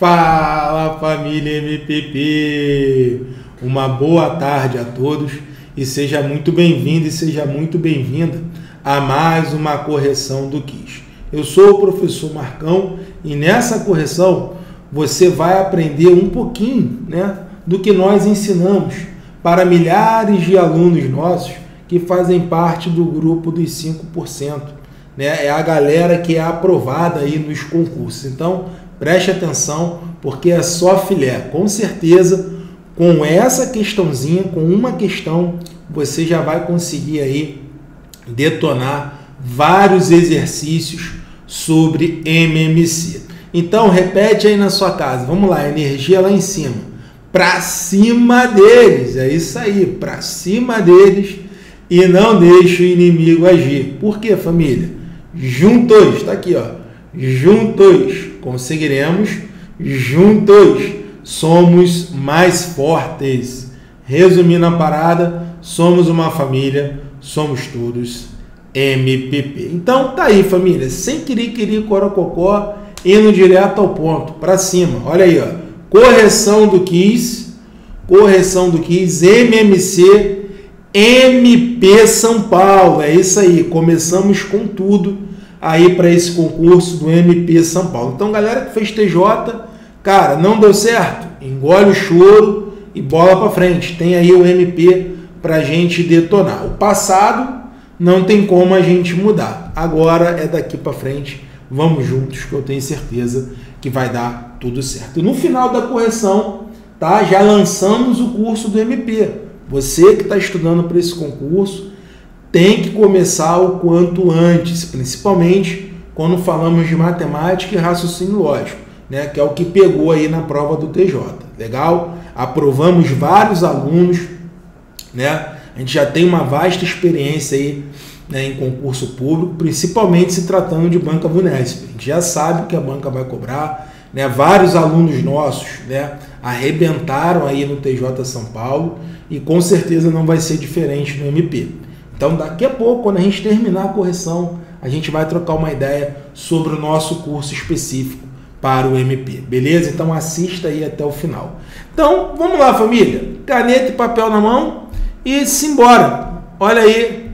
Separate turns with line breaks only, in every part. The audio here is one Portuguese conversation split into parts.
Fala família MPP! Uma boa tarde a todos e seja muito bem-vindo e seja muito bem-vinda a mais uma correção do KISS. Eu sou o professor Marcão e nessa correção você vai aprender um pouquinho né, do que nós ensinamos para milhares de alunos nossos que fazem parte do grupo dos 5%. Né? É a galera que é aprovada aí nos concursos. Então, Preste atenção, porque é só filé. Com certeza, com essa questãozinha, com uma questão, você já vai conseguir aí detonar vários exercícios sobre MMC. Então, repete aí na sua casa. Vamos lá, energia lá em cima. Para cima deles. É isso aí, para cima deles e não deixe o inimigo agir. Por quê, família? Juntos, está aqui, ó. Juntos conseguiremos, juntos somos mais fortes. Resumindo a parada, somos uma família, somos todos MPP. Então tá aí, família, sem querer querer corococó, indo direto ao ponto, para cima. Olha aí, ó. Correção do KIS, correção do KIS, MMC, MP São Paulo. É isso aí, começamos com tudo aí para esse concurso do MP São Paulo. Então, galera que fez TJ, cara, não deu certo, engole o choro e bola para frente. Tem aí o MP para gente detonar. O passado não tem como a gente mudar. Agora é daqui para frente. Vamos juntos, que eu tenho certeza que vai dar tudo certo. E no final da correção, tá? Já lançamos o curso do MP. Você que está estudando para esse concurso, tem que começar o quanto antes, principalmente quando falamos de matemática e raciocínio lógico, né, que é o que pegou aí na prova do TJ. Legal? Aprovamos vários alunos, né? A gente já tem uma vasta experiência aí né, em concurso público, principalmente se tratando de banca Vunesp. A gente já sabe que a banca vai cobrar, né? Vários alunos nossos, né, arrebentaram aí no TJ São Paulo e com certeza não vai ser diferente no MP. Então, daqui a pouco, quando a gente terminar a correção, a gente vai trocar uma ideia sobre o nosso curso específico para o MP, beleza? Então, assista aí até o final. Então, vamos lá, família. Caneta e papel na mão e simbora. Olha aí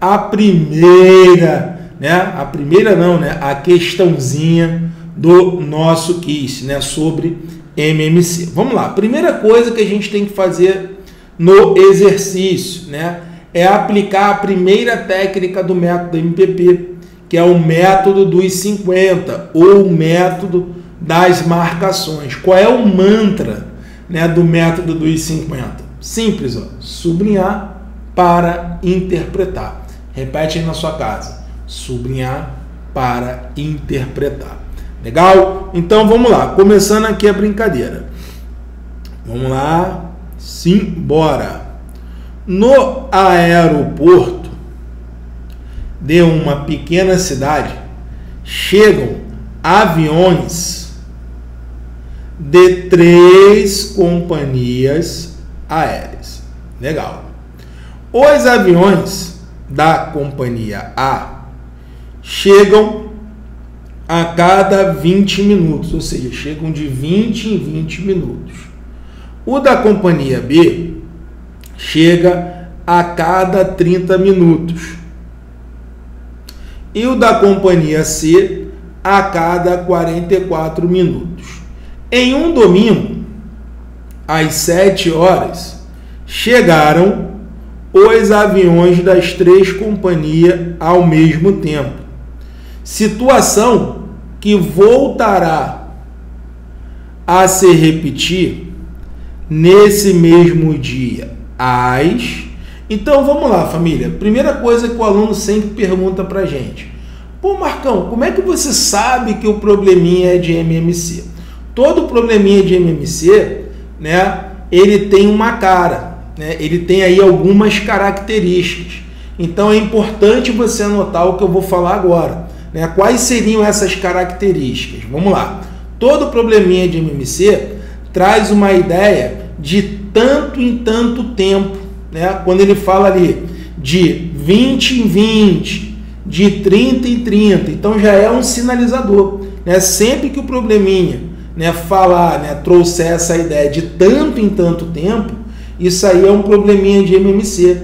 a primeira, né? A primeira não, né? A questãozinha do nosso quiz, né? Sobre MMC. Vamos lá. Primeira coisa que a gente tem que fazer no exercício, né? É aplicar a primeira técnica do método MPP, que é o método dos 50 ou o método das marcações. Qual é o mantra né, do método dos 50? Simples, ó, sublinhar para interpretar. Repete aí na sua casa. Sublinhar para interpretar. Legal? Então vamos lá, começando aqui a brincadeira. Vamos lá, simbora. No aeroporto de uma pequena cidade chegam aviões de três companhias aéreas. Legal. Os aviões da companhia A chegam a cada 20 minutos, ou seja, chegam de 20 em 20 minutos. O da companhia B chega a cada 30 minutos. E o da companhia C a cada 44 minutos. Em um domingo, às 7 horas, chegaram os aviões das três companhias ao mesmo tempo. Situação que voltará a se repetir nesse mesmo dia as. Então vamos lá, família. Primeira coisa que o aluno sempre pergunta para gente: Pô, Marcão, como é que você sabe que o probleminha é de MMC? Todo probleminha de MMC, né? Ele tem uma cara, né? Ele tem aí algumas características. Então é importante você anotar o que eu vou falar agora. Né? Quais seriam essas características? Vamos lá. Todo probleminha de MMC traz uma ideia de tanto em tanto tempo, né? Quando ele fala ali de 20 em 20, de 30 em 30, então já é um sinalizador, né? Sempre que o probleminha, né, falar, né, trouxer essa ideia de tanto em tanto tempo, isso aí é um probleminha de MMC.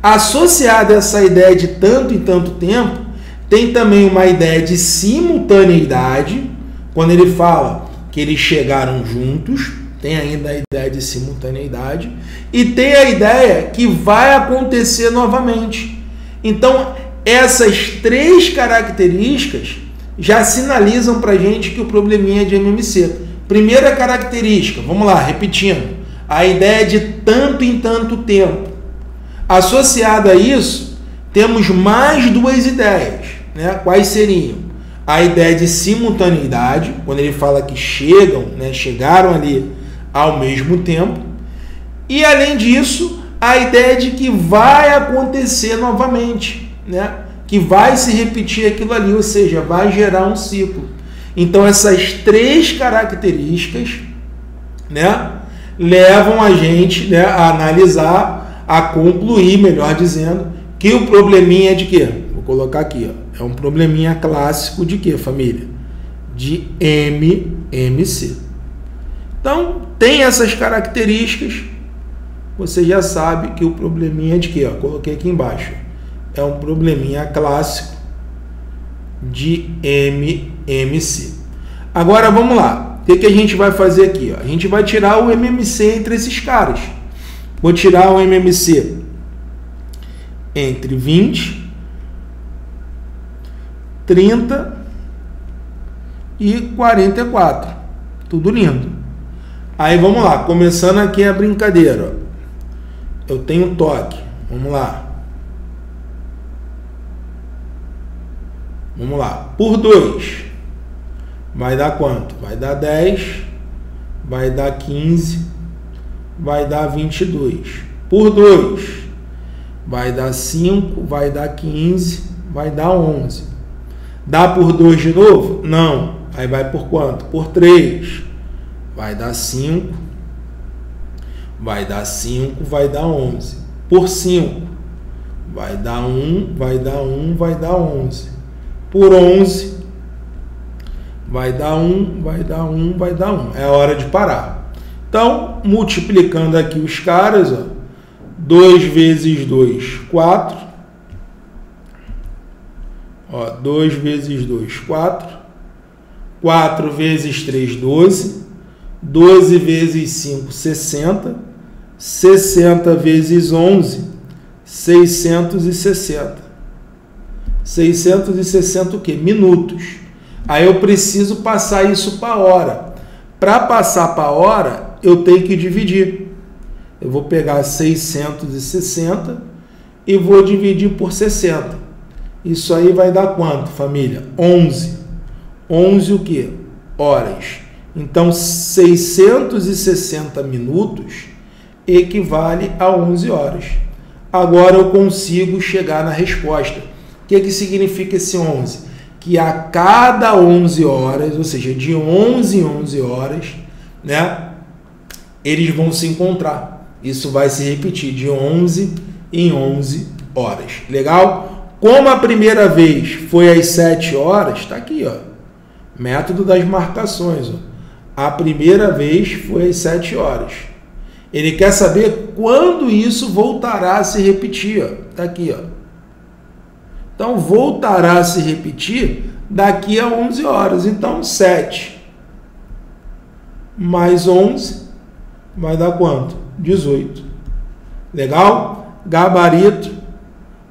Associado a essa ideia de tanto em tanto tempo, tem também uma ideia de simultaneidade, quando ele fala que eles chegaram juntos, tem ainda a ideia de simultaneidade, e tem a ideia que vai acontecer novamente. Então, essas três características já sinalizam para gente que o probleminha é de MMC. Primeira característica, vamos lá, repetindo, a ideia de tanto em tanto tempo. Associada a isso, temos mais duas ideias. Né? Quais seriam? A ideia de simultaneidade, quando ele fala que chegam, né, chegaram ali ao mesmo tempo. E além disso, a ideia de que vai acontecer novamente, né? que vai se repetir aquilo ali, ou seja, vai gerar um ciclo. Então essas três características, né, levam a gente né, a analisar, a concluir, melhor dizendo, que o probleminha é de quê? Vou colocar aqui, ó, é um probleminha clássico de quê, família? De MMC. Então, tem essas características, você já sabe que o probleminha é de quê? Coloquei aqui embaixo. É um probleminha clássico de MMC. Agora vamos lá. O que, que a gente vai fazer aqui? Ó? A gente vai tirar o MMC entre esses caras. Vou tirar o MMC entre 20, 30 e 44. Tudo lindo. Aí vamos lá, começando aqui a brincadeira. Eu tenho toque. Vamos lá. Vamos lá. Por 2 vai dar quanto? Vai dar 10, vai dar 15, vai dar 22. Por 2 vai dar 5, vai dar 15, vai dar 11. Dá por 2 de novo? Não. Aí vai por quanto? Por 3 vai dar 5, vai dar 5, vai dar 11. Por 5, vai dar 1, vai dar 1, vai dar 11. Por 11, vai dar 1, vai dar 1, vai dar 1. É hora de parar. Então, multiplicando aqui os caras, ó, 2 vezes 2, 4. Ó, 2 vezes 2, 4. 4 vezes 3, 12. 12 vezes 5, 60. 60 vezes 11, 660. 660 o quê? Minutos. Aí eu preciso passar isso para hora. Para passar para hora, eu tenho que dividir. Eu vou pegar 660 e vou dividir por 60. Isso aí vai dar quanto, família? 11. 11 o quê? Horas. Então, 660 minutos equivale a 11 horas. Agora eu consigo chegar na resposta. O que, que significa esse 11? Que a cada 11 horas, ou seja, de 11 em 11 horas, né, eles vão se encontrar. Isso vai se repetir de 11 em 11 horas. Legal? Como a primeira vez foi às 7 horas, está aqui, ó. Método das marcações, ó. A primeira vez foi às 7 horas. Ele quer saber quando isso voltará a se repetir. Está aqui. Ó. Então, voltará a se repetir daqui a 11 horas. Então, 7 mais 11 vai dar quanto? 18. Legal? Gabarito,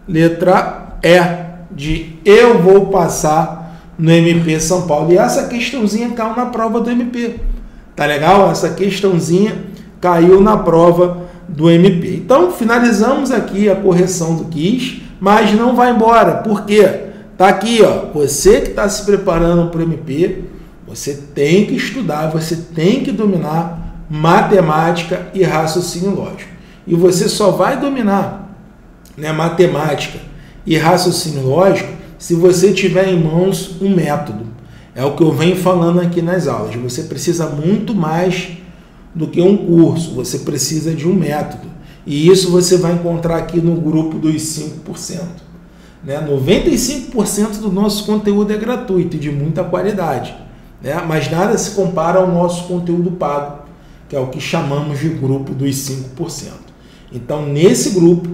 letra E de eu vou passar no MP São Paulo. E essa questãozinha caiu na prova do MP. Tá legal? Essa questãozinha caiu na prova do MP. Então, finalizamos aqui a correção do quiz, mas não vai embora. Por quê? Tá aqui, ó. Você que está se preparando para o MP, você tem que estudar, você tem que dominar matemática e raciocínio lógico. E você só vai dominar né, matemática e raciocínio lógico se você tiver em mãos um método. É o que eu venho falando aqui nas aulas. Você precisa muito mais do que um curso, você precisa de um método. E isso você vai encontrar aqui no grupo dos 5%. Né? 95% do nosso conteúdo é gratuito e de muita qualidade. né? mas nada se compara ao nosso conteúdo pago, que é o que chamamos de grupo dos 5%. Então, nesse grupo,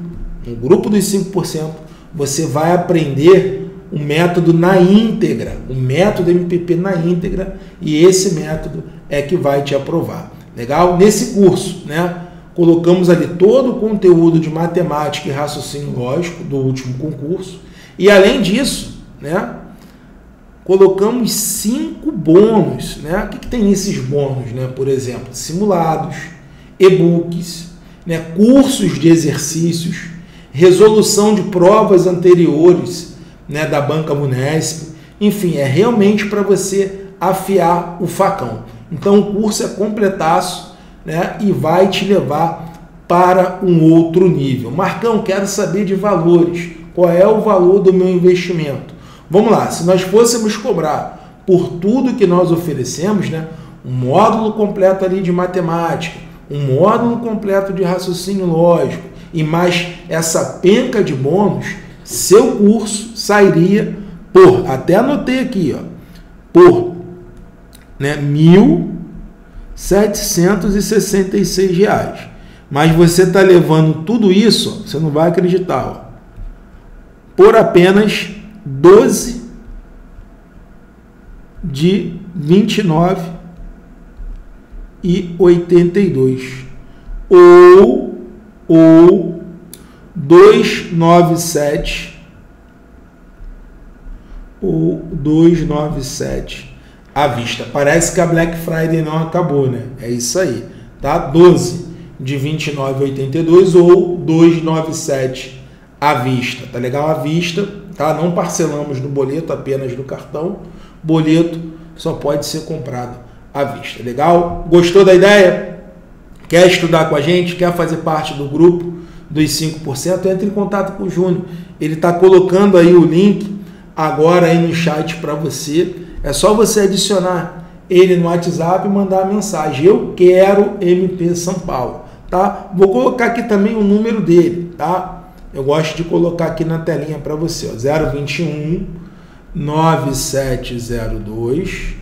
no grupo dos 5%, você vai aprender o método na íntegra, o método MPP na íntegra, e esse método é que vai te aprovar. Legal? Nesse curso, né? Colocamos ali todo o conteúdo de matemática e raciocínio lógico do último concurso. E além disso, né? Colocamos cinco bônus, né? O que, que tem nesses bônus, né? Por exemplo, simulados, e-books, né? cursos de exercícios, resolução de provas anteriores, né? Da Banca Unesp. Enfim, é realmente para você afiar o facão. Então o curso é completaço né, e vai te levar para um outro nível. Marcão, quero saber de valores. Qual é o valor do meu investimento? Vamos lá, se nós fôssemos cobrar por tudo que nós oferecemos, né, um módulo completo ali de matemática, um módulo completo de raciocínio lógico e mais essa penca de bônus, seu curso sairia por, até anotei aqui, ó, por né, R$ 1.766. Mas você está levando tudo isso, você não vai acreditar, ó, por apenas 12 de 29 e 82 ou ou 297 ou 297 à vista. Parece que a Black Friday não acabou, né? É isso aí, tá? 12 de 29,82 ou 297 à vista. Tá legal à vista, tá? Não parcelamos no boleto, apenas no cartão. Boleto só pode ser comprado à vista. Legal? Gostou da ideia? Quer estudar com a gente? Quer fazer parte do grupo dos 5%? Entre em contato com o Júnior. Ele está colocando aí o link agora aí no chat para você é só você adicionar ele no WhatsApp e mandar a mensagem. Eu quero MP São Paulo, tá? Vou colocar aqui também o número dele, tá? Eu gosto de colocar aqui na telinha para você, ó, 021 9702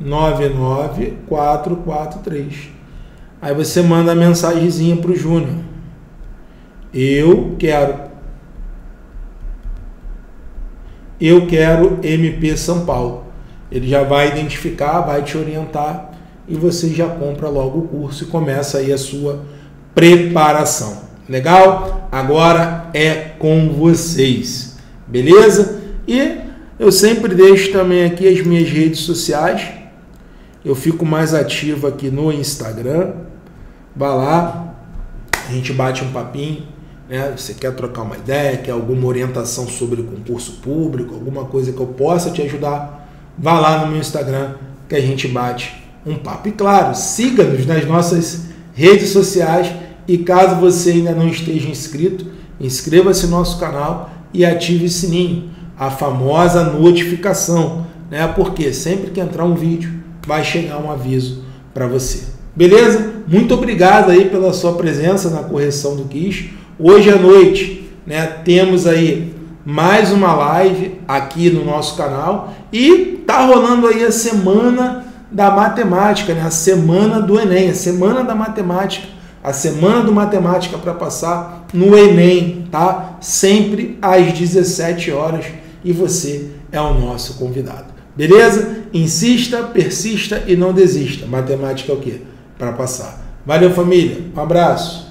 99443. Aí você manda a mensagenzinha para o Júnior. Eu quero eu quero MP São Paulo. Ele já vai identificar, vai te orientar e você já compra logo o curso e começa aí a sua preparação. Legal? Agora é com vocês. Beleza? E eu sempre deixo também aqui as minhas redes sociais. Eu fico mais ativo aqui no Instagram. Vá lá, a gente bate um papinho né? Você quer trocar uma ideia, quer alguma orientação sobre concurso público, alguma coisa que eu possa te ajudar, vá lá no meu Instagram que a gente bate um papo. E claro, siga-nos nas nossas redes sociais e caso você ainda não esteja inscrito, inscreva-se no nosso canal e ative o sininho, a famosa notificação, né? Porque sempre que entrar um vídeo vai chegar um aviso para você. Beleza? Muito obrigado aí pela sua presença na correção do quiz. Hoje à noite, né, temos aí mais uma live aqui no nosso canal e tá rolando aí a semana da matemática, né? A semana do Enem, a semana da matemática, a semana do matemática para passar no Enem, tá? Sempre às 17 horas e você é o nosso convidado. Beleza? Insista, persista e não desista. Matemática é o quê? Para passar. Valeu, família. Um abraço.